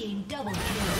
team double kill.